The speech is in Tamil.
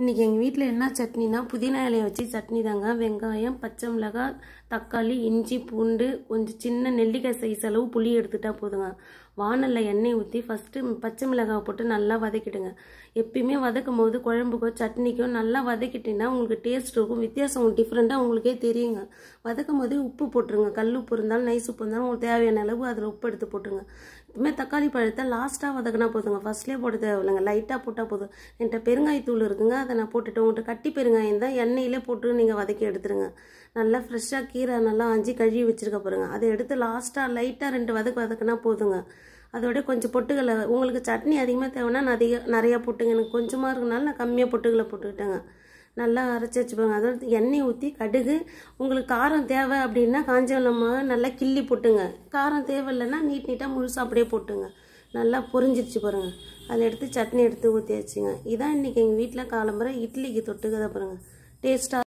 இன்றைக்கி எங்கள் வீட்டில் என்ன சட்னினா புதினா இலையை வச்சு சட்னி தாங்க. வெங்காயம் பச்சை மிளகாய் தக்காளி இஞ்சி பூண்டு கொஞ்சம் சின்ன நெல்லிக்காய் சைஸ் அளவு புளி எடுத்துட்டா போதுங்க. வானலில் எண்ணெய் ஊற்றி ஃபஸ்ட்டு பச்சை மிளகாய் போட்டு நல்லா வதக்கிடுங்க. எப்பயுமே வதக்கும் போது குழம்புக்கோ சட்னிக்கோ நல்லா வதக்கிட்டீங்கன்னா உங்களுக்கு டேஸ்ட் இருக்கும் வித்தியாசம் டிஃப்ரெண்ட்டாக உங்களுக்கே தெரியுங்க. வதக்கும் போதே உப்பு போட்டுருங்க. கல் உப்பு இருந்தாலும் நைஸ் உப்பு இருந்தாலும் உங்களுக்கு தேவையான அளவு அதில் உப்பு எடுத்து போட்டுருங்க. எப்பவுமே தக்காளி பழத்தை லாஸ்ட்டாக வதக்கினா போதுங்க. ஃபஸ்ட்லேயே போட தேவையில்லைங்க. லைட்டாக போட்டால் போதும். என்கிட்ட பெருங்காயத்தூள் இருக்குங்க. அதை நான் போட்டுட்டு உங்கள்கிட்ட கட்டி பெருங்காயம் தான் எண்ணெயிலே போட்டு நீங்கள் வதக்கி எடுத்துருங்க. நல்லா ஃப்ரெஷ்ஷாக கீரை நல்லா அஞ்சு கழுவி வச்சுருக்க பாருங்க. அதை எடுத்து லாஸ்ட்டாக லைட்டாக ரெண்டு வதக்கு வதக்குனா போதுங்க. அதோட கொஞ்சம் பொட்டுகளை உங்களுக்கு சட்னி அதிகமாக தேவைன்னா நான் அதிக நிறையா போட்டுங்க. எனக்கு கொஞ்சமாக இருக்கனால நான் கம்மியாக பொட்டுகளை போட்டுக்கிட்டேங்க. நல்லா அரைச்சி வச்சுப்பாங்க அதோட எண்ணெய் ஊற்றி கடுகு உங்களுக்கு காரம் தேவை அப்படின்னா காஞ்ச நல்லா கிள்ளி போட்டுங்க. காரம் தேவை இல்லைன்னா நீட் நீட்டாக முழுசாக அப்படியே போட்டுங்க. நல்லா பொரிஞ்சிருச்சு பாருங்கள் அதை எடுத்து சட்னி எடுத்து ஊற்றி வச்சுங்க இதான் இன்றைக்கி எங்கள் வீட்டில் காலம்புற இட்லிக்கு தொட்டுக்கதை பாருங்கள் டேஸ்ட்டாக